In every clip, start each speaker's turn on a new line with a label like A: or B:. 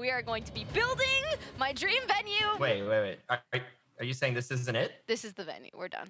A: We are going to be building my dream venue.
B: Wait, wait, wait. Are, are you saying this isn't it?
A: This is the venue. We're done.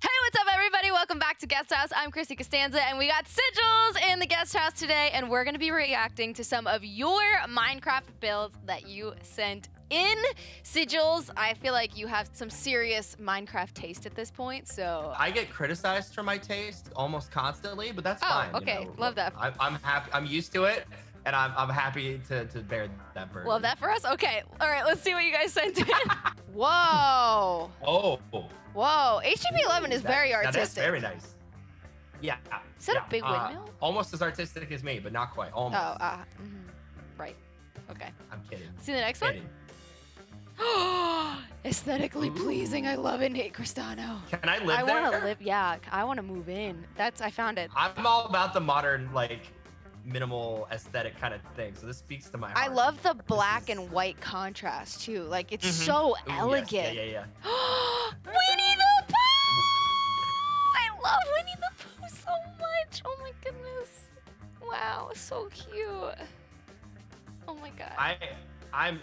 A: Hey, what's up, everybody? Welcome back to Guest House. I'm Chrissy Costanza, and we got Sigils in the guest house today, and we're gonna be reacting to some of your Minecraft builds that you sent in. Sigils, I feel like you have some serious Minecraft taste at this point, so.
B: I get criticized for my taste almost constantly, but that's
A: Oh,
B: fine. you
A: okay.
B: know.
A: Love that.
B: I, I'm happy. I'm used to it, and I'm, I'm happy to, to bear that burden.
A: Love that for us? Okay, all right, let's see what you guys sent in. Whoa.
B: Oh,
A: Whoa, HTTP11 is
B: that-
A: very
B: now that's
A: artistic.
B: very nice. Yeah.
A: Is that a
B: yeah,
A: big
B: uh,
A: windmill?
B: almost as artistic as me, but not quite.
A: Oh,
B: Almost.
A: uh, mhm. right. Okay.
B: I'm kidding.
A: See the next one?
B: Kidding.
A: Aesthetically pleasing. I love it, Nate Cristano.
B: Can I live
A: I
B: there?
A: want to live. Yeah, I want to move in. That's. I found it.
B: I'm all about the modern, like, minimal aesthetic kind of thing. So this speaks to my heart.
A: I love the black
B: is-
A: and white contrast too. Like it's
B: Mhm.
A: so
B: Ooh, yes.
A: elegant.
B: Yeah, yeah, yeah.
A: Winnie the Pooh! I love Winnie the Pooh so much. Oh my goodness. Wow, so cute. Oh my god.
B: I I'm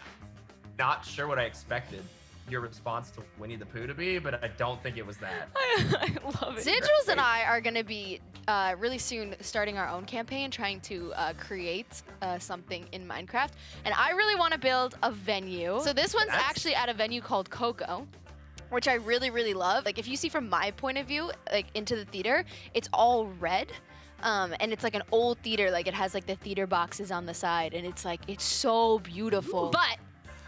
B: not sure what I expected your response to Winnie the Pooh to be, but I don't think it was that.
A: I, love it. Sigils and I are going to be uh, really soon starting our own campaign, trying to uh, create uh, something in Minecraft. And I really want to build a venue. So this one's
B: That's-
A: actually at a venue called KOKO. Which I really, really love. Like, if you see from my point of view, like into the theater, it's all red. Um, and it's like an old theater. Like, it has like the theater boxes on the side. And it's like, it's so beautiful. But,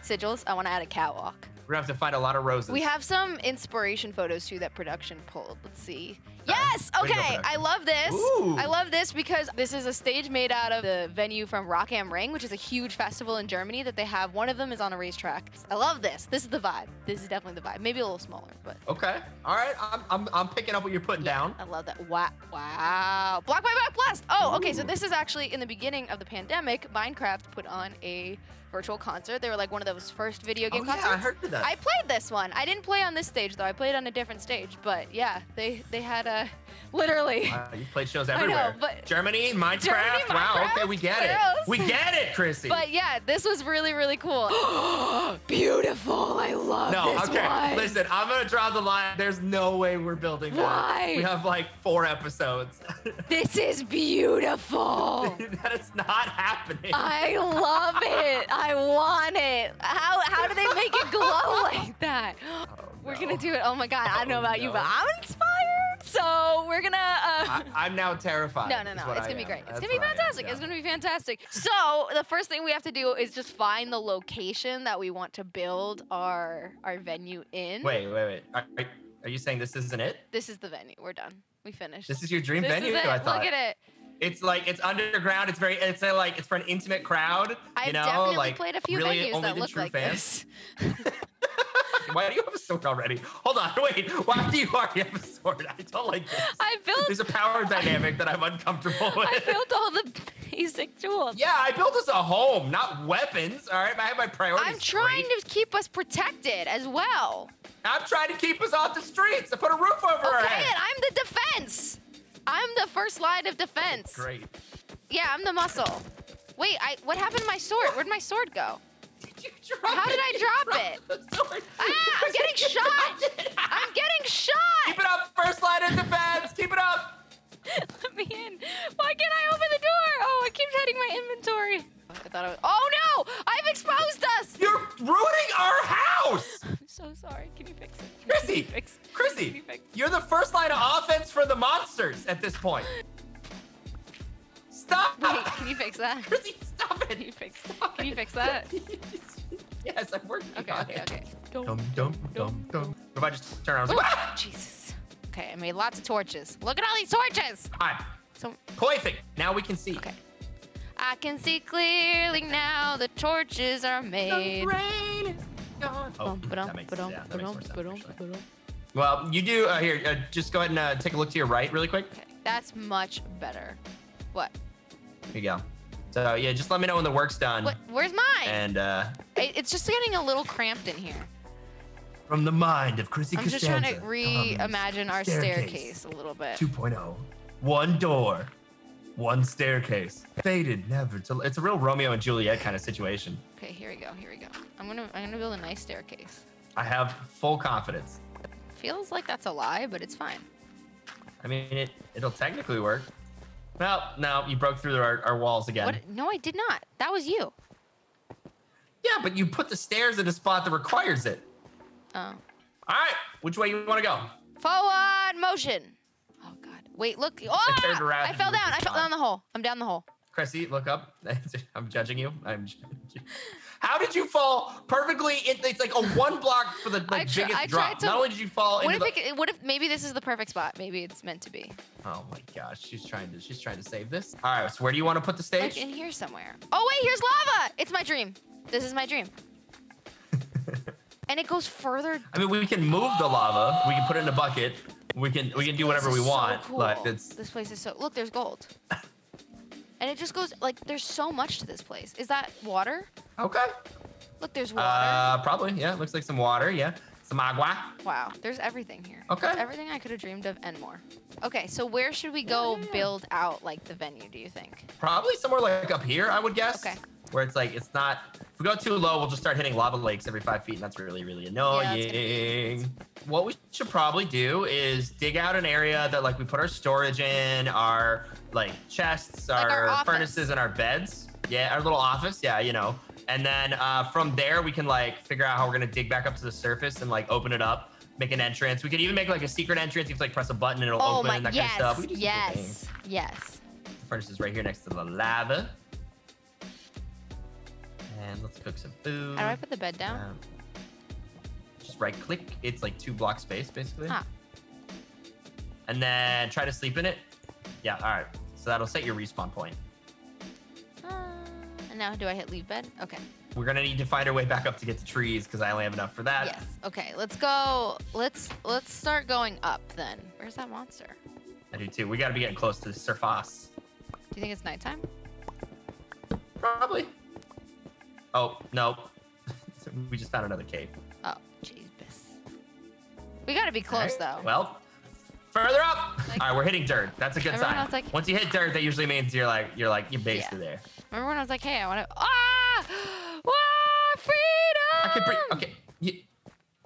A: Sigils, I want to add a catwalk.
B: We're gonna have to find a lot of roses.
A: We have some inspiration photos too that production pulled. Let's see.
B: Uh,
A: yes.
B: To go,
A: Okay. I love this.
B: Ooh.
A: I love this because this is a stage made out of the venue from Rock am Ring, which is a huge festival in Germany that they have. One of them is on a racetrack. I love this. This is the vibe. This is definitely the vibe. Maybe a little smaller, but
B: Okay. All right. I'm, I'm, I'm picking up what you're putting down.
A: I love that. Wow. Wow. Block by block blast. Oh, okay. So this is actually in the beginning of the pandemic. Minecraft put on a virtual concert. They were like one of those first video game
B: oh, yeah,
A: concerts.
B: I heard of that.
A: I played this one. I didn't play on this stage though. I played on a different stage. But yeah, they they had a literally.
B: Uh, you've played shows everywhere.
A: I know,
B: everywhere.
A: but-
B: Germany, Minecraft.
A: Germany,
B: Wow.
A: Minecraft,
B: Okay, we get
A: where
B: it.
A: else?
B: We get it, Chrissy.
A: But yeah, this was really really cool. Beautiful. I love this.
B: no,
A: this
B: okay.
A: one.
B: Listen, I'm gonna draw the line. There's no way we're building that.
A: Why?
B: We have like four episodes.
A: This is beautiful.
B: that is not happening.
A: I love it. I want it. How how do they make it glow like that?
B: Oh,
A: We're
B: no.
A: gonna do it. Oh my god, I don't know
B: Oh,
A: about you, but I'm inspired. So we're gonna. Uh,
B: I, I'm now terrified.
A: no, no, no. It's gonna be
B: am.
A: great. It's
B: That's
A: gonna be
B: I am,
A: fantastic.
B: yeah.
A: It's gonna be fantastic. So the first thing we have to do is just find the location that we want to build our our venue in.
B: Wait, wait, wait. Are, are, you saying this isn't it?
A: This is the venue. We're done. We finished.
B: This is your dream
A: This
B: venue? I thought.
A: Look at it.
B: It's like it's underground. It's very. It's a, like it's for an intimate crowd.
A: I've
B: you know,
A: definitely
B: like
A: played a few
B: really
A: venues
B: only
A: that
B: the
A: look
B: true
A: like
B: fans.
A: this.
B: Why do you have a sword already? Hold on, wait. Why do you already have a sword? I don't like this.
A: I built.
B: There's a power dynamic that I'm uncomfortable with.
A: I built all the basic tools.
B: yeah, I built us a home, not weapons. All right, I have my priorities.
A: I'm trying
B: straight.
A: to keep us protected as well.
B: I'm trying to keep us off the streets. I put a roof over our
A: Okay,
B: head.
A: and I'm the defense. I'm the first line of defense.
B: Great.
A: Yeah, I'm the muscle. Wait, I what happened to my sword? Where'd my sword go?
B: Did you drop
A: How
B: it?
A: did I
B: You
A: drop
B: dropped the sword.
A: Ah, I'm getting shot. I'm getting shot!
B: Keep it up, first line of defense. Keep it up.
A: Let me in. Why can't I open the door? Oh, it keeps hitting my inventory. I thought I was. Oh no! I've exposed us.
B: You're ruining our house.
A: I'm so sorry. Can you fix it? Can
B: Chrissy,
A: you fix it?
B: Chrissy,
A: you fix it?
B: you're the first line of offense for the monsters at this point. Stop!
A: Wait, can you fix that?
B: Chrissy, stop
A: Can you
B: it!
A: fix?
B: Stop
A: Can you fix that?
B: yes, I'm working
A: Okay,
B: on
A: okay,
B: it.
A: okay.
B: Dum, dum, dum, dum. If I just turn around, I was like, ah!
A: Jesus. Okay, I made lots of torches. Look at all these torches.
B: Hi.
A: So
B: Koi thing. Now we can see.
A: Okay. I can see clearly now the torches are made.
B: rain is gone. Oh, that makes, yeah, that makes more sense, actually. Well, you do, uh, here, uh, just go ahead and uh, take a look to your right really quick.
A: Okay, that's much better. What?
B: Here you go. So, yeah, just let me know when the work's done.
A: What? Where's mine?
B: And uh,
A: It- it's just getting a little cramped in here.
B: from the mind of Chrissy
A: I'm just trying to reimagine our
B: staircase.
A: staircase a little bit.
B: 2.0. One door. One staircase. Fated never to. It's a real Romeo and Juliet kind of situation.
A: Okay, here we go. Here we go. I'm gonna I'm gonna build a nice staircase.
B: I have full confidence.
A: Feels like that's a lie, but it's fine.
B: I mean, it it'll technically work. Well, no, you broke through our, our walls again.
A: What? No, I did not. That was you.
B: Yeah, but you put the stairs in a spot that requires it.
A: Oh.
B: All right, which way you want to go?
A: Forward motion. Wait, look. Oh,
B: turned around
A: ah!
B: I
A: fell down. I fell down the hole. I'm down the hole.
B: Chrissy, look up. I'm judging you. I'm. Judging. How did you fall perfectly? It, it's like a one block for the like,
A: tr-
B: biggest
A: I
B: drop.
A: to-
B: Not only did you fall
A: What if
B: the.
A: it, what if maybe this is the perfect spot? Maybe it's meant to be.
B: Oh my gosh, she's trying to she's trying to save this. All right, so where do you want to put the
A: Like
B: stage?
A: in here somewhere. Oh wait, here's lava. It's my dream. This is my dream. and it goes further.
B: I mean, we can move the lava. We can put it in a bucket. We can we can do whatever we
A: is so
B: want.
A: cool.
B: But it's
A: This place is so. Look, there's gold. and it just goes like there's so much to this place. Is that water?
B: okay.
A: Look, there's water.
B: Uh, probably yeah. Looks like some water. Yeah, some agua.
A: wow, there's everything here.
B: Okay.
A: It's everything I could have dreamed of and more. Okay, so where should we go
B: yeah.
A: build out like the venue? Do you think?
B: Probably somewhere like up here, I would guess.
A: Okay.
B: Where it's like it's not. If we go too low, we'll just start hitting lava lakes every five feet, and that's really really annoying. what we should probably do is dig out an area that like we put our storage in, our like chests,
A: Like our
B: our, furnaces, and our beds. Yeah, our little office. Yeah, you know. And then uh, from there, we can like figure out how we're gonna dig back up to the surface and like open it up, make an entrance. We could even make like a secret entrance. You have to like press a button and it'll
A: Oh
B: open
A: my
B: and that
A: yes,
B: kind of stuff. We can do some cool things.
A: yes, yes.
B: Furnace is right here next to the lava. And let's cook some food.
A: How do I put the bed down?
B: Um, just right click. It's like two block space basically.
A: Ah.
B: And then try to sleep in it. Yeah, all right. So that'll set your respawn point.
A: Uh, and now do I hit leave bed? Okay.
B: We're gonna need to find our way back up to get to trees because I only have enough for that.
A: Yes. Okay. Let's go. Let's let's start going up then. Where's that monster?
B: I do too. We gotta be getting close to the surface.
A: Do you think it's nighttime?
B: Probably. Oh, no. we just found another cave.
A: Oh, jeez, We gotta be close
B: right,
A: though.
B: Well, further up.
A: Like-
B: All right, we're hitting dirt. That's a good sign.
A: like-
B: Once you hit dirt, that usually means you're like you're like you're basically
A: Yeah.
B: there.
A: Remember when I was like, hey, I want to. Ah! Ah! Freedom!
B: I can breathe. Okay, you,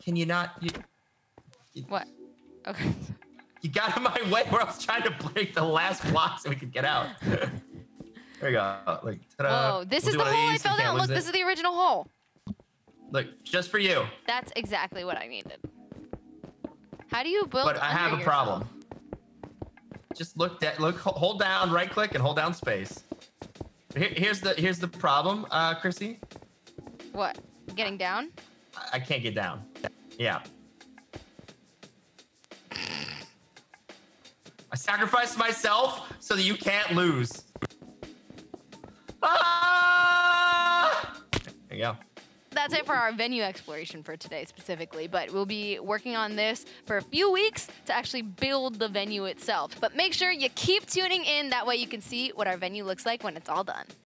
B: can you not? You,
A: What? Okay.
B: you got in my way where I was trying to break the last block so we could get out. there we go. Like, ta-da.
A: Whoa, this
B: We'll
A: is the hole I fell down. Look, this is the original hole.
B: Look, just for you.
A: That's exactly what I needed. How do you build?
B: But I have a
A: yourself?
B: problem. Just look, da- look, hold down, right click, and hold down space. Here, here's the here's the problem, uh, Chrissy.
A: What? Getting down?
B: I- I can't get down. Yeah. I sacrificed myself so that you can't lose. Go.
A: That's it for our venue exploration for today specifically, but we'll be working on this for a few weeks to actually build the venue itself. But make sure you keep tuning in, that way you can see what our venue looks like when it's all done.